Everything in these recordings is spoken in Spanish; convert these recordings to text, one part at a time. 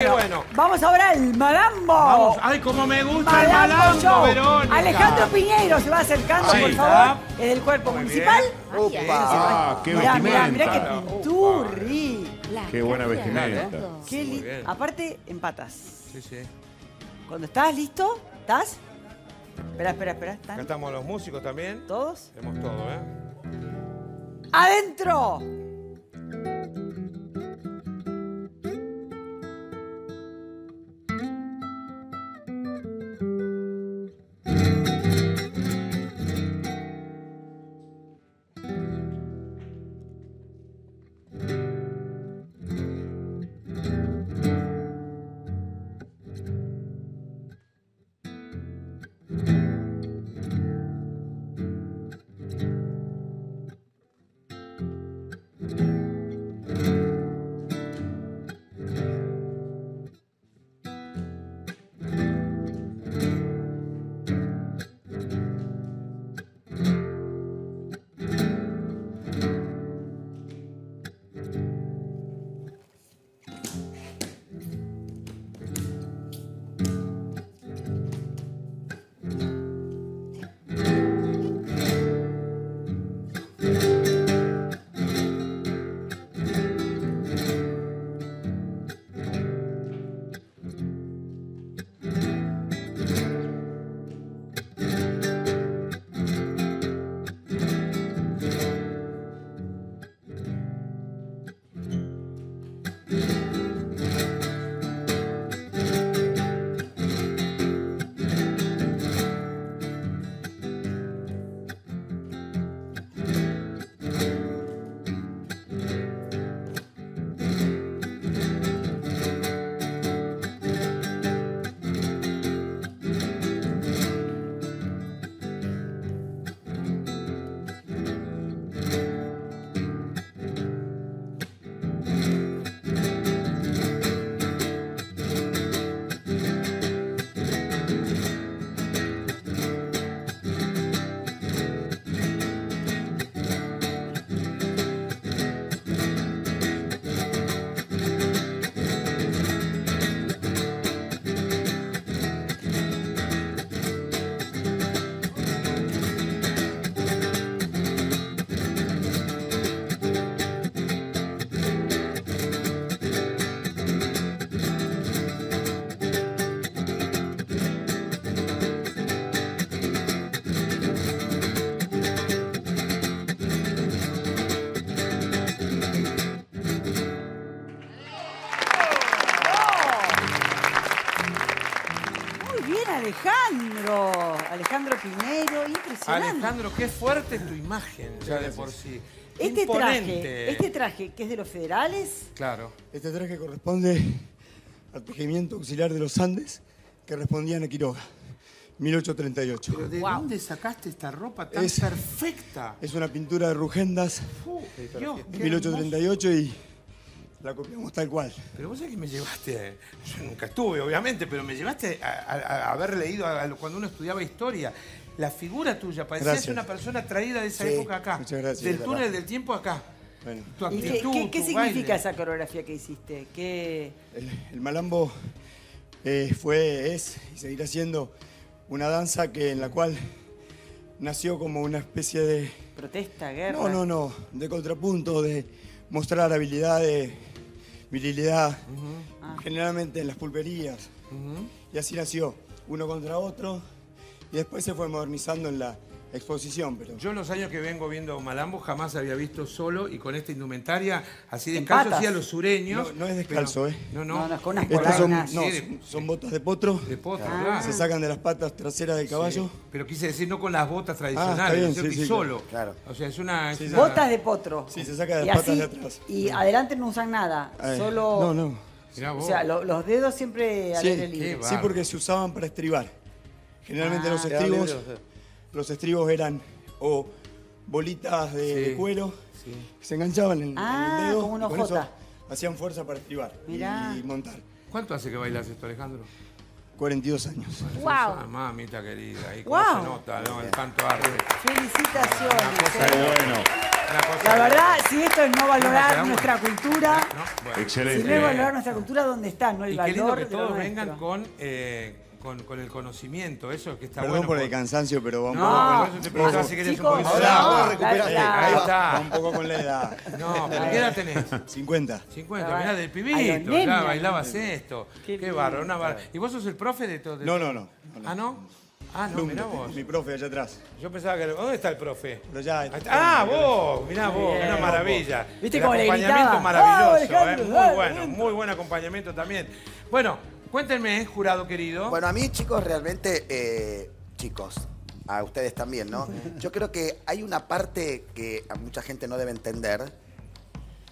Qué bueno. Vamos ahora al malambo. Vamos. Ay, cómo me gusta el Malambo malambo, Show. Verónica. Alejandro Piñeiro se va acercando, Ahí por está. favor, es del cuerpo Muy municipal. bien. Ah, qué mirá, mirá, vestimenta. mirá qué pinturri. Qué buena vestimenta. Qué li-. Aparte, empatas. Sí, sí. Cuando estás listo, ¿estás? Espera, espera, espera. Acá ¿Están estamos los músicos también. todos? Tenemos todo, ¿eh? ¡Adentro! Alejandro. Alejandro Piñeiro, impresionante. Alejandro, qué fuerte es tu imagen ya de por sí. Este imponente. traje, este traje que es de los federales, Claro. Este traje corresponde al regimiento auxiliar de los Andes que respondían a Quiroga, 1838. Pero ¿de Wow. dónde sacaste esta ropa tan Es- perfecta? Es una pintura de Rugendas Uh, Dios, de qué 1838 y la copiamos tal cual. Pero vos sabés que me llevaste, yo nunca estuve obviamente, pero me llevaste a, a- a haber leído a- a- cuando uno estudiaba historia. La figura tuya parecía Gracias. una persona traída de esa Sí, época acá. muchas gracias, Del de túnel verdad. del tiempo acá. Bueno, Tu ¿Y qué, actitud, qué- qué tu significa baile. esa coreografía que hiciste? ¿Qué... el, el malambo eh, fue, es y seguirá siendo una danza que en la cual nació como una especie de ¿Protesta, guerra? No, no, no, de contrapunto, de mostrar habilidad, virilidad, Ah. generalmente en las pulperías. Y así nació, uno contra otro, y después se fue modernizando en la exposición, pero Yo en los años que vengo viendo Malambo jamás había visto solo y con esta indumentaria así descalzo, así a los sureños. No, no es descalzo, pero- ¿eh? No, no. No, no, es con unas estas son, polainas. no, Sí, son- de- son botas de potro, De potro, Ah. claro. se sacan de las patas traseras del caballo. Pero quise decir no con las botas tradicionales, Ah, está bien, sí, y sí, solo. claro. O sea, es una. es una- Botas de potro. Sí, se saca de Y las patas así- de atrás. Y adelante no usan nada, Eh, solo... No, no. O sea, lo- los dedos siempre al Sí, aire libre. sí, porque se usaban para estribar. Generalmente Ah. los estribos, los estribos eran o bolitas de, Sí. de cuero Sí. que se enganchaban en, en Ah, el dedo como una y con eso hojota. hacían fuerza para estribar Mirá. y montar. ¿Cuánto hace que bailas esto, Alejandro? 42 años. Ah, Wow. mamita querida, ahí como Guau. se nota, ¿no? El tanto arte. Felicitaciones. Bueno. Una cosa La de- verdad, si esto es no ¿Nos valorar nuestra cultura, ¿No? Bueno. si Excelente. no es valorar nuestra cultura, ¿dónde está? No el Y qué lindo valor que todos vengan con, eh, con, con el conocimiento, eso que está Perdón bueno. por el cansancio, pero va un No, por eso te preguntaba si querías un Chicos, poquito de Ahora, recuperaste. la- Ahí va está. un poco con la edad. No, pero ¿qué edad tenés? 50. 50, mirá, del pibito, ya bailabas esto. Qué Qué, barro, una barra. ¿Y vos sos el profe de todo? de- No, no, no. ¿Ah, no? Ah, no, mirá vos. Mi profe allá atrás. Yo pensaba que... ¿Dónde está el profe? Pero ya. Ah, vos, mirá vos, una maravilla. ¿Viste el cómo le acompañamiento maravilloso, ¡Ah, eh, muy bueno, muy buen acompañamiento también. Bueno, cuéntenme, jurado querido. Bueno, a mí, chicos, realmente, eh, chicos, a ustedes también, ¿no? Yo creo que hay una parte que a mucha gente no debe entender.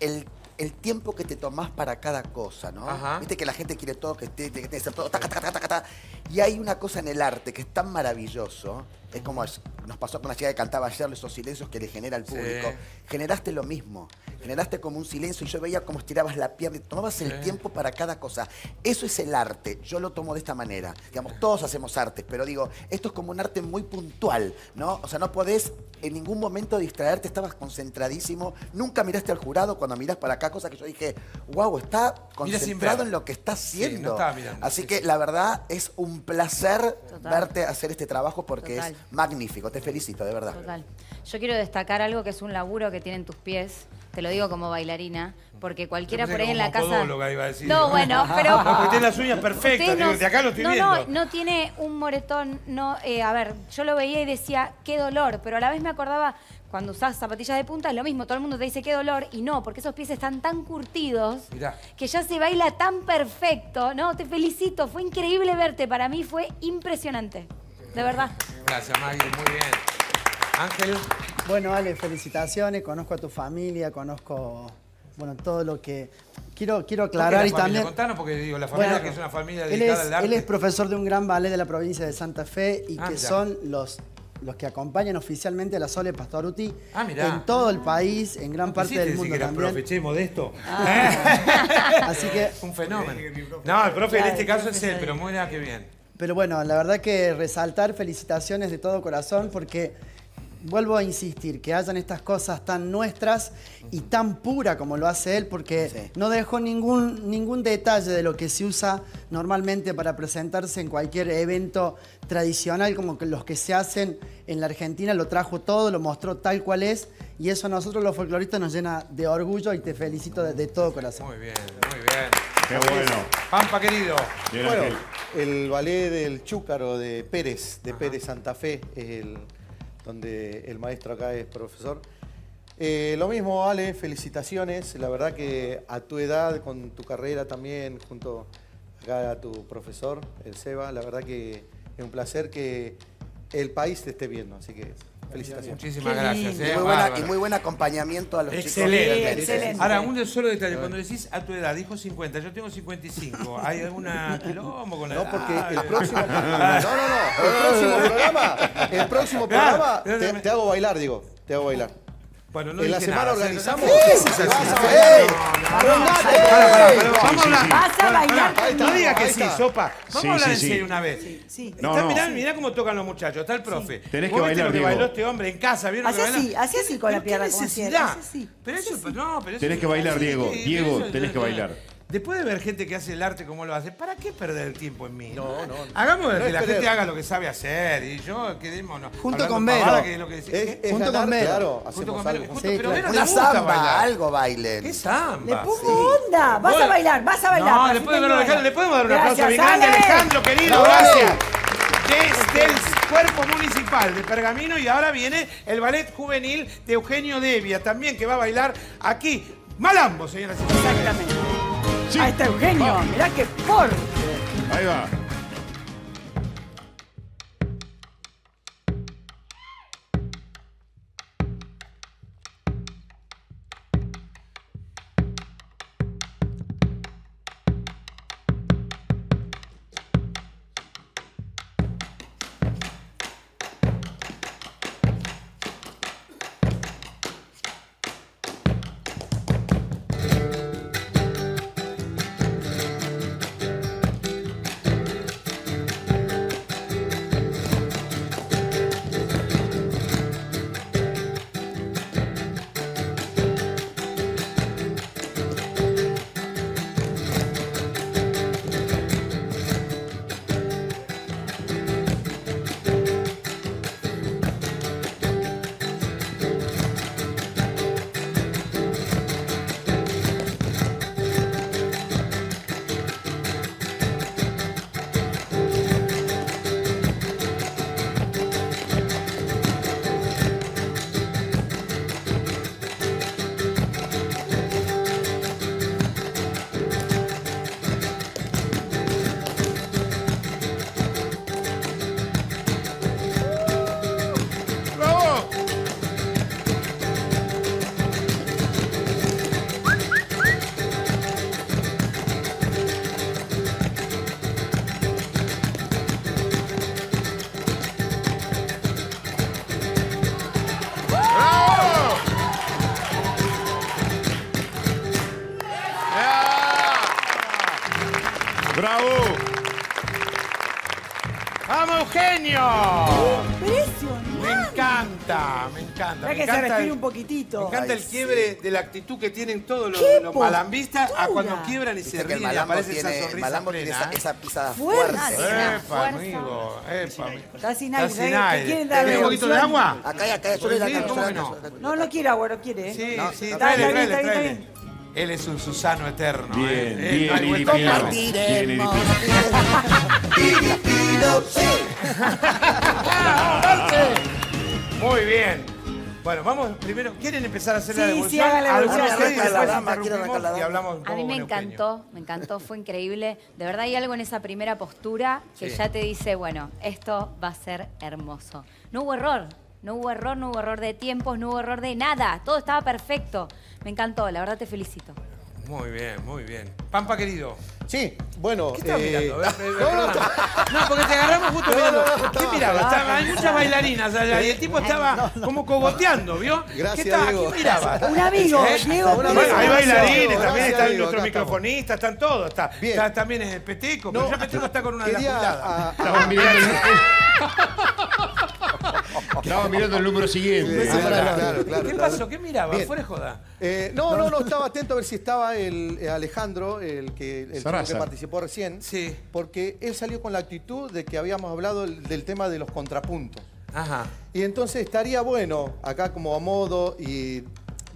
El, el tiempo que te tomás para cada cosa, ¿no? Ajá. Viste que la gente quiere todo, que, tiene que ser todo, taca, taca, taca, taca, taca. Y hay una cosa en el arte que es tan maravilloso. Es como es- nos pasó con la chica que cantaba ayer, esos silencios que le genera al público. Sí. Generaste lo mismo. Generaste como un silencio y yo veía cómo estirabas la pierna y tomabas el tiempo para cada cosa. Eso es el arte. Yo lo tomo de esta manera. Digamos, todos hacemos arte, pero digo, esto es como un arte muy puntual, ¿no? O sea, no podés en ningún momento distraerte, estabas concentradísimo. Nunca miraste al jurado cuando mirás para acá, cosa que yo dije, wow, está concentrado en lo que está Sí, no haciendo. Así sí, que la verdad es un placer Total. verte hacer este trabajo porque Total. es magnífico. Te felicito, de verdad. Total. Yo quiero destacar algo que es un laburo que tienen tus pies. Te lo digo como bailarina, porque cualquiera por ahí en la casa. podóloga iba a decir. No, bueno, pero. No, porque tiene las uñas perfectas, digo, de acá lo estoy no, viendo. No, no tiene un moretón, no, eh, a ver, yo lo veía y decía, qué dolor, pero a la vez me acordaba, cuando usás zapatillas de punta es lo mismo, todo el mundo te dice qué dolor, y no, porque esos pies están tan curtidos Mirá. que ya se baila tan perfecto, ¿no? Te felicito, fue increíble verte, para mí fue impresionante, de verdad. Gracias, Maggie, muy bien. Ángel, Bueno, Ale, felicitaciones. Conozco a tu familia, conozco, bueno, todo lo que... Quiero, quiero ¿por qué aclarar la y familia? también... Contanos, porque digo, la familia Bueno, que es una familia él dedicada es, al arte. él es profesor de un gran ballet de la provincia de Santa Fe y Ah, que mirá. son los, los que acompañan oficialmente a la Sole Pastoruti Ah, en todo el país, en gran ¿No parte del decir mundo que era también. profe, che, modesto. Así que, Un fenómeno. No, el profe en este caso es él, pero qué bien. pero bueno, la verdad que resaltar felicitaciones de todo corazón porque vuelvo a insistir que hayan estas cosas tan nuestras y tan pura como lo hace él porque Sí. no dejó ningún, ningún detalle de lo que se usa normalmente para presentarse en cualquier evento tradicional como que los que se hacen en la Argentina, lo trajo todo, lo mostró tal cual es y eso a nosotros los folcloristas nos llena de orgullo y te felicito de, de todo corazón. Muy bien, muy bien. Qué bueno. Pampa, querido. Bien, Bueno, el ballet del Chúcaro de Pérez, de Pérez Santa Fe, es el, donde el maestro acá es profesor. Eh, lo mismo, Ale, felicitaciones. La verdad que a tu edad, con tu carrera también, junto acá a tu profesor, el Seba, la verdad que es un placer que el país te esté viendo. Así que felicitaciones. Muchísimas Qué gracias. eh, Y muy, buena- y muy buen acompañamiento a los Excelente. chicos. Excelente. Ahora, un solo detalle. Cuando decís a tu edad, dijo 50, yo tengo 55. ¿Hay alguna quilombo con la No, edad? porque el próximo, no, no, no, el próximo programa, el próximo Claro. programa te, te hago bailar, digo, te hago bailar. Bueno, no en la semana nada, organizamos. ¿sí? ¿Qué es y esa vas a bailar. No diga que sí, sopa. Vamos Sí, a hablar sí, en serio una vez. Sí. No, Está- no. Mirá, mirá cómo tocan los muchachos, está el profe. Tenés ¿Vos que bailar, que bailó este hombre en casa, ¿vieron Así así, así así con la ¿Pero qué pierna, como necesidad? así, así. Pero eso, no, pero eso Tenés que bailar, Diego. Diego, tenés que bailar. Después de ver gente que hace el arte como lo hace, ¿para qué perder el tiempo en mí? No, no. Hagamos No que es la gente haga lo que sabe hacer y yo quedémonos. Junto hablando con pavada, Vero. que es lo que decís. Es, ¿Qué? es Junto ganar, con Vero. claro, Junto con Vero, junto- Sí, pero claro. Vero le Una samba, bailar. algo bailen. ¿Qué samba? Le pongo Sí. onda. Vas a bailar, vas a bailar. No, verlo, muero. Alejandro, le podemos dar un aplauso bien grande, Ale. Alejandro, querido, gracias. Desde el cuerpo municipal de Pergamino y ahora viene el ballet juvenil de Eugenio Devia, también que va a bailar aquí. Malambo, señoras y señores. Exactamente. Sí. Ahí está Eugenio. Mirá qué por. Ahí va. Encanta, me encanta. Me que se encanta respire el- un poquito. Me encanta el quiebre de la actitud que tienen todos los, ¡Qué los malambistas a cuando quiebran y se Viste ríen y malambo aparece tiene, esa el sonrisa malambo tiene plena, esa, ¿eh? esa pisada Fuerte. Epa, amigo, epa. Está sin aire. Está ¿sabes? sin ¿Qué aire. quieren darle ¿Querés un poquito de agua? Acá acá, yo le Sí, acá, ¿cómo yo que le no? No, no quiere agua, no quiere. ¿eh? Sí, sí, está tráele, bien, tráele, está bien, tráele. Él es un Susano eterno. Bien, ¿eh? Bien. Bien, Lili Muy bien. Bueno, vamos primero. ¿Quieren empezar a hacer la devolución? sí, hagan la devolución. y hablamos un A mí me encantó, me encantó, fue increíble. De verdad hay algo en esa primera postura que Sí. ya te dice, bueno, esto va a ser hermoso. No hubo error, no hubo error, no hubo error de tiempos, no hubo error de nada. Todo estaba perfecto. Me encantó, la verdad te felicito. Muy bien, muy bien. Pampa querido. Sí, bueno. ¿Qué estás eh, mirando? A ver, no, no, perdón. No, porque te agarramos justo No, mirando. no, no, ¿Qué miraba? estaba hay muchas bailarinas allá y el tipo estaba como cogoteando, ¿vio? Gracias, ¿Qué estaba? Diego. ¿Qué miraba? Un amigo, ¿Eh? Diego, Bueno, hay bailarines, Gracias, también está nuestro microfonista, están todos. Está, Bien. está también el Peteco, pero ya Peteco está con una de las quería, jubiladas. a- a- Estaban mirando el, número siguiente. Sí, claro, claro, claro, ¿Qué pasó? ¿Qué miraba? Bien. Fuera de joda. Eh, no, no, no, estaba atento a ver si estaba el eh, Alejandro, el que, el chico que participó recién. Sí. Porque él salió con la actitud de que habíamos hablado del, del tema de los contrapuntos. Ajá. Y entonces estaría bueno, acá como a modo y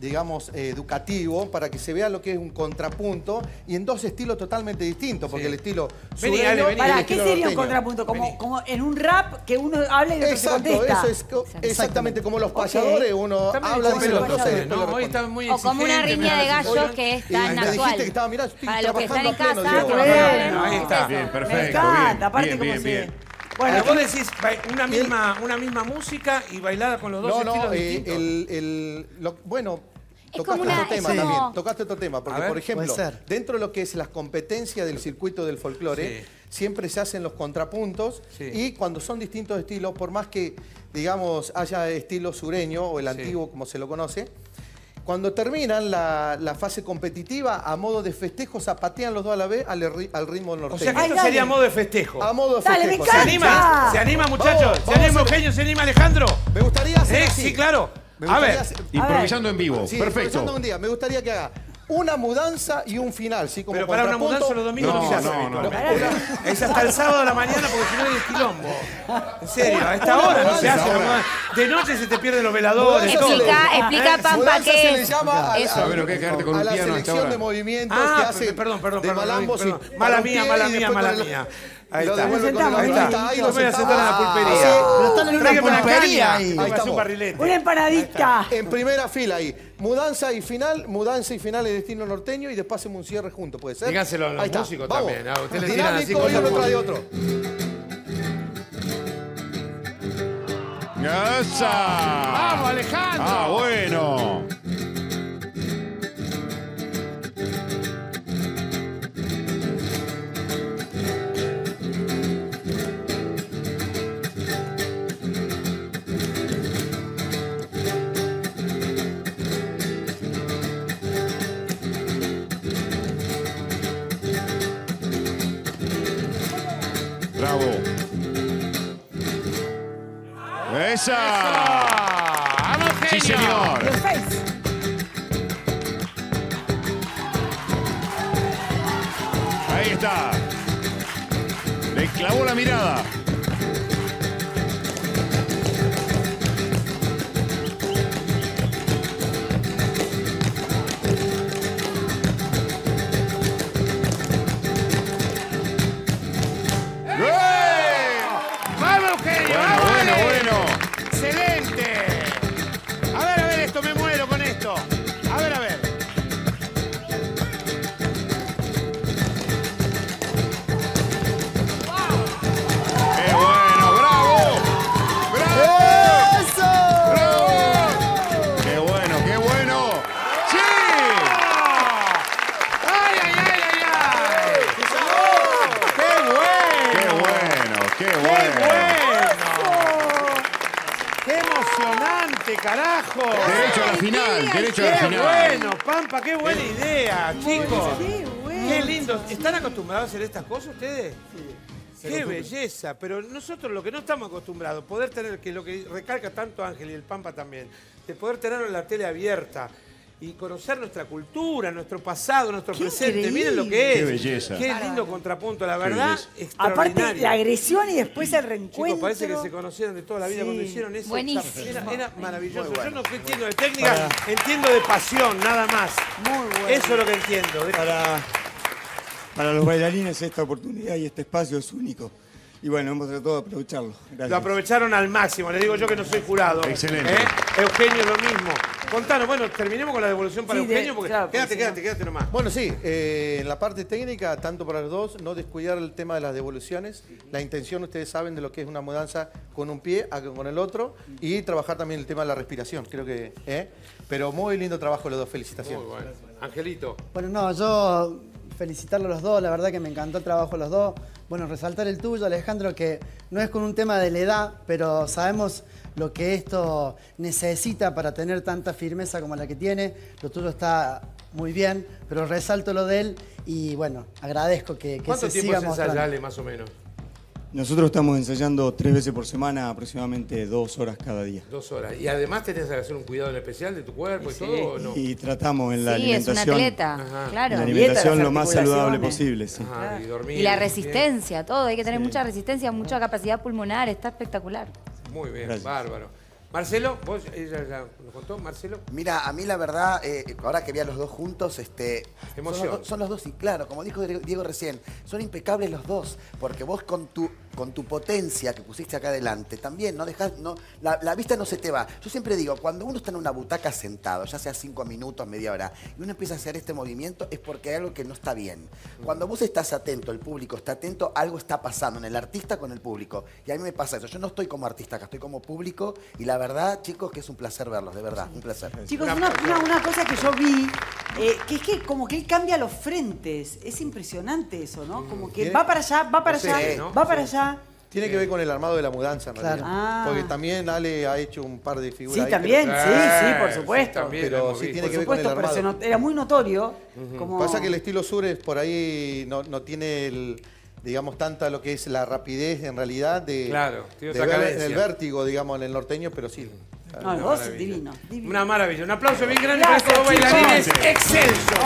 digamos eh, educativo, para que se vea lo que es un contrapunto y en dos estilos totalmente distintos, porque Sí. el estilo Vení, sureño Ale, vení. el ¿Para qué estilo sería un norteño. contrapunto? Como, como en un rap que uno habla y el otro se Exacto, contesta. eso es co- exactamente como los payadores, uno Están medio habla, dice lo pelotas otro, ustedes, después ¿no? Hoy están muy O como una riña me de gallos que es tan me dijiste actual. que estaba, mirá, estoy Para los que están en casa, pleno, ahí es está. Bien, Me perfecto. encanta, bien, aparte bien, como bien, se... bien. Bueno, vos decís una misma, una misma música y bailada con los dos No, estilos no, eh, distintos. el, el- lo- bueno, tocaste una- otro tema como- también, tocaste otro tema, porque ver, por ejemplo, dentro de lo que es las competencias del circuito del folclore, Sí. siempre se hacen los contrapuntos Sí. y cuando son distintos estilos, por más que, digamos, haya estilo sureño o el Sí. antiguo como se lo conoce, cuando terminan la, la fase competitiva, a modo de festejo, zapatean los dos a la vez al, ri- al ritmo norteño. O sea que esto sería modo de festejo. a modo de Dale, me festejo. ¿Se anima? ¿Se anima, muchachos? Vamos, ¿Se anima a Eugenio? ¿Se anima Alejandro? Me gustaría hacer ¿Eh? así. Sí, claro. Me A ver. hacer- Improvisando en vivo. Sí, Perfecto. empezando un día, me gustaría que haga una mudanza y un final, ¿sí? Como Pero para una mudanza los domingos no, No, se hace. no, no. Es hasta el sábado de la mañana porque si no hay quilombo. En serio, a esta hora no se hace. Ahora. De noche se te pierden los veladores. todo. Explica, explica Pampa Mudanza se qué le llama a, Eso. a- A ver, ¿qué? Quedarte con a un la piano selección de movimientos Ah, que hace perdón, perdón, de perdón, Mala mía, mala mía, mala mía. Ahí lo está. Ahí está. Ahí lo voy a sentar en la pulpería. Ah, Pero están en una pulpería ahí. A barrilete. Una empanadita. En primera fila ahí. Mudanza y final, mudanza y final en destino norteño y después hacemos un cierre junto, ¿puede ser? Díganselo a los Ahí está. músicos también, ah, ustedes le tiran así cosas uno de otro. ¡Esa! ¡Vamos, Alejandro! Ah, bueno. Bravo. ¡Esa! ¡Vamos, Sí, señor. Ahí está. Le clavó la mirada. Qué ¡Qué bueno! bueno! ¡Qué emocionante, carajo! Derecho a la final, derecho a la ¡Qué final. bueno, Pampa! ¡Qué buena idea, chicos! Qué bueno. Qué lindo. ¿Están acostumbrados a hacer estas cosas ustedes? Qué belleza, pero nosotros lo que no estamos acostumbrados, poder tener, que lo que recalca tanto Ángel y el Pampa también, de poder tenerlo en la tele abierta y conocer nuestra cultura, nuestro pasado, nuestro Qué presente. Miren lo que es. Qué belleza. Qué lindo contrapunto, la verdad, extraordinario. Aparte, la agresión y después el reencuentro. Chicos, parece que se conocieron de toda la vida Sí. cuando hicieron eso. Buenísimo. Era, era maravilloso. Yo no entiendo de técnica, entiendo de pasión, nada más. Muy bueno. Eso es lo que entiendo. Para, para los bailarines esta oportunidad y este espacio es único. Y bueno, hemos tratado de aprovecharlo. Gracias. Lo aprovecharon al máximo, le digo yo que no soy jurado. Excelente. ¿Eh? Eugenio lo mismo. Contanos, bueno, terminemos con la devolución para Sí, Eugenio, porque claro, quédate, quédate, quédate nomás. Bueno, sí, eh, en la parte técnica, tanto para los dos, no descuidar el tema de las devoluciones. La intención, ustedes saben, de lo que es una mudanza con un pie a con el otro y trabajar también el tema de la respiración, creo que, ¿eh? Pero muy lindo trabajo los dos, felicitaciones. Muy bueno. Angelito. Bueno, no, yo felicitarlo a los dos, la verdad que me encantó el trabajo de los dos. Bueno, resaltar el tuyo, Alejandro, que no es con un tema de la edad, pero sabemos lo que esto necesita para tener tanta firmeza como la que tiene. Lo tuyo está muy bien, pero resalto lo de él y bueno, agradezco que, que ¿Cuánto se tiempo siga se ensaya, Ale, más o menos? Nosotros estamos ensayando tres veces por semana, aproximadamente dos horas cada día. Dos horas. ¿Y además tenés que hacer un cuidado en especial de tu cuerpo y todo o no? Y tratamos en la Sí, es un alimentación, atleta, Ajá. claro. la alimentación lo más saludable posible. sí. Ajá, y dormir. Y la bien. resistencia, todo. Hay que tener mucha resistencia, mucha capacidad pulmonar. Está espectacular. Muy bien, Gracias. bárbaro. Marcelo, vos, ella ya nos contó, Marcelo. Mira, a mí la verdad, eh, ahora que vi a los dos juntos, este, Emoción. Son los, son los dos, y claro, como dijo Diego recién, son impecables los dos, porque vos con tu, con tu potencia que pusiste acá adelante, también no dejas, no, la, la vista no se te va. Yo siempre digo, cuando uno está en una butaca sentado, ya sea cinco minutos, media hora, y uno empieza a hacer este movimiento, es porque hay algo que no está bien. Cuando vos estás atento, el público está atento, algo está pasando en el artista con el público. Y a mí me pasa eso. Yo no estoy como artista acá, estoy como público, y la verdad, chicos, que es un placer verlos, de verdad, un placer. Chicos, Un una, una- una cosa que yo vi, eh, que es que como que él cambia los frentes. Es impresionante eso, ¿no? Como que va para allá, va para allá, ¿no? va para allá. Tiene que ver con el armado de la mudanza, en Claro. realidad. Ah. Porque también Ale ha hecho un par de figuras Sí, ahí, también, pero- sí, sí, por supuesto. también lo Pero sí tiene Por que ver con el supuesto, pero se armado. not- era muy notorio. como... Pasa que el estilo sur es por ahí no, no tiene el, digamos, tanta lo que es la rapidez en realidad de, Claro, de ver el vértigo, digamos, en el norteño, pero sí. No, los dos maravilla. divinos, divinos. Una maravilla. Un aplauso bien grande para estos bailarines excelsos.